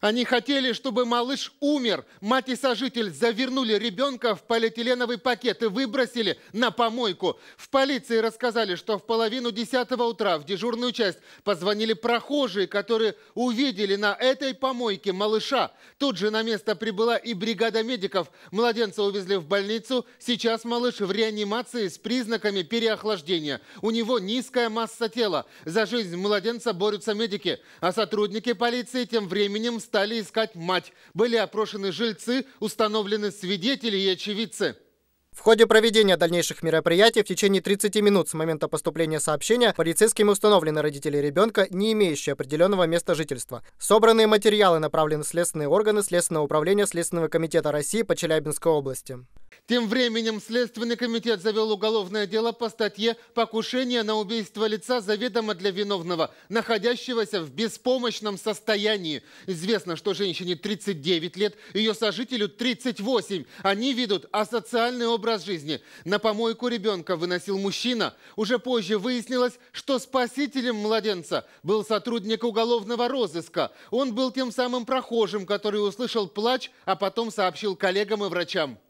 Они хотели, чтобы малыш умер. Мать и сожитель завернули ребенка в полиэтиленовый пакет и выбросили на помойку. В полиции рассказали, что в половину десятого утра в дежурную часть позвонили прохожие, которые увидели на этой помойке малыша. Тут же на место прибыла и бригада медиков. Младенца увезли в больницу. Сейчас малыш в реанимации с признаками переохлаждения. У него низкая масса тела. За жизнь младенца борются медики. А сотрудники полиции тем временем стали искать мать. Были опрошены жильцы, установлены свидетели и очевидцы. В ходе проведения дальнейших мероприятий в течение 30 минут с момента поступления сообщения полицейскими установлены родители ребенка, не имеющие определенного места жительства. Собранные материалы направлены в следственные органы Следственного управления Следственного комитета России по Челябинской области. Тем временем Следственный комитет завел уголовное дело по статье «Покушение на убийство лица заведомо для виновного, находящегося в беспомощном состоянии». Известно, что женщине 39 лет, ее сожителю 38. Они ведут асоциальный образ жизни. На помойку ребенка выносил мужчина. Уже позже выяснилось, что спасителем младенца был сотрудник уголовного розыска. Он был тем самым прохожим, который услышал плач, а потом сообщил коллегам и врачам.